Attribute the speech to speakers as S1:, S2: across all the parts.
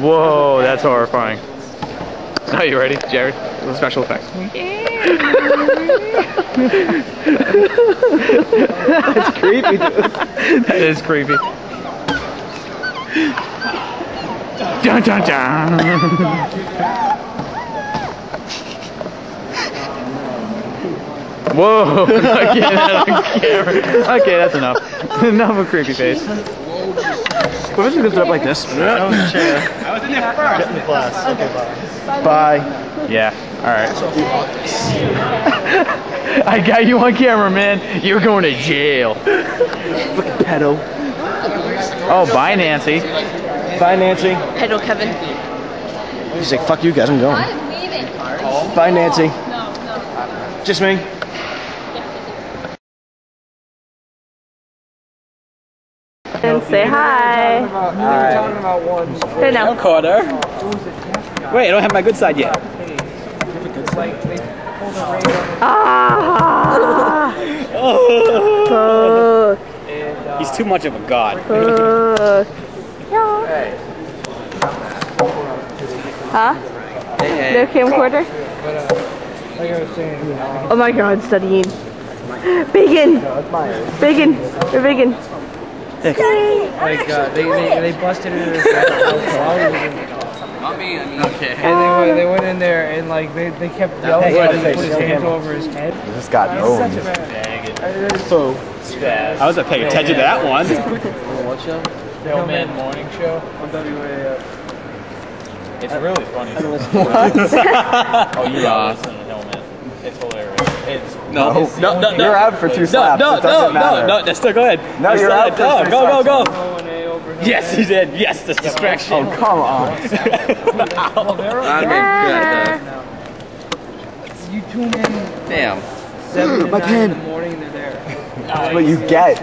S1: Whoa, that's horrifying. Are you ready, Jared? Special effects.
S2: That's creepy, dude.
S1: that is creepy. Dun dun dun. Whoa! Not getting that on camera. Okay, that's enough. enough of creepy face.
S2: What if you lift it up like this?
S3: I was in there first. Get in the class. Okay, bye.
S2: Bye.
S1: Yeah. All right. I got you on camera, man. You're going to jail.
S2: Fucking pedo.
S1: Oh, bye, Nancy.
S2: Bye, Nancy.
S4: Hello, Kevin.
S2: He's like, fuck you guys, I'm going.
S4: I'm leaving.
S2: Bye, Nancy.
S4: No, no.
S2: Just me.
S4: And say hi. Hey now.
S3: Quarter. Wait, I don't have my good side yet.
S4: Ah.
S3: Oh.
S4: Fuck.
S3: He's too much of a god.
S4: Yeah. Huh? No camcorder? Oh my god, studying. Bacon! Bacon! We're bacon.
S5: Like uh, they, they they busted into this alcohol
S1: Okay.
S5: and they went they went in there and like they, they kept yelling at him to put his hands over his head.
S2: This got owned.
S5: So
S3: I wasn't paying attention to that one.
S5: what show?
S1: Hillman Morning Show.
S5: On WAAF.
S1: It's really funny.
S4: What?
S1: Oh, you gotta listen to Hillman. It's hilarious. It's
S3: No,
S2: No.
S3: no, no, no.
S2: You're out for two slaps.
S3: no,
S2: it doesn't
S3: no,
S2: matter.
S3: no, no, still go ahead.
S2: No,
S3: Just
S2: you're out for
S3: go.
S2: three
S3: Go, go,
S2: slaps.
S3: go.
S5: O and A over him.
S3: Yes, he did. Yes, this distraction.
S2: Oh, come on.
S5: You tune in
S3: Damn.
S5: seven to
S2: My
S5: nine
S2: pen.
S5: in the morning. They're there.
S2: That's what you get.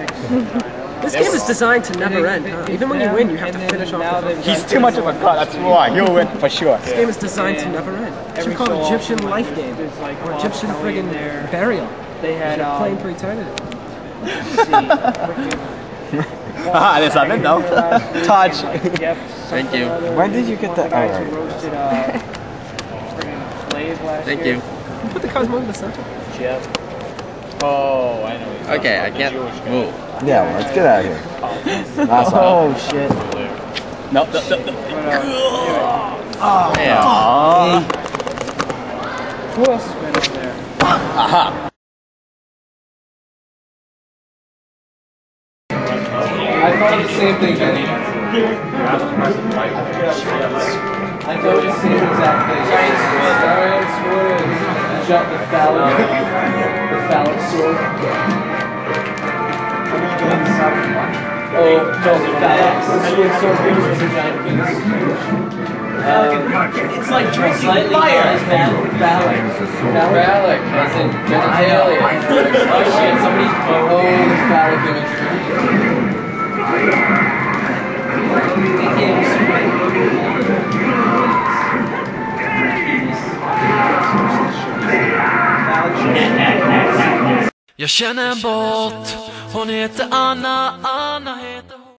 S6: This game is designed to never end. Huh? Even when you win, you have to finish off. The
S5: they've
S3: too much of a god. That's why he'll win for sure.
S6: This game is designed to never end. It's
S5: Every
S6: called
S5: so
S6: Egyptian life game or Egyptian friggin' burial.
S5: They had
S6: You're
S5: um,
S6: playing for eternity.
S3: Ah, there's something though. Touch.
S5: Thank
S3: you.
S2: When did you get the-
S5: The guys
S2: oh, right.
S5: roasted uh, friggin' Slave last
S3: Thank you.
S6: Put the Cosmo in the center.
S1: Oh, I know.
S3: Okay, I can't move.
S2: Yeah, well, let's get out of here. That's all.
S5: Oh shit.
S3: No, no, no, no.
S5: But, uh, anyway,
S3: Yeah.
S5: who else has been over there?
S3: Aha.
S5: I thought the same thing. Jenny. I thought the same exact thing. Giant sword. Giant sword and shut the phallic, the phallic sword. Oh, no, the phallic. The sword sword gives a giant penis. it's like um, drinking fire. Phallic. Phallic. As in genitalia. oh shit, somebody's proposed phallic imagery.
S7: Jag känner en båt, hon heter Anna, Anna heter hon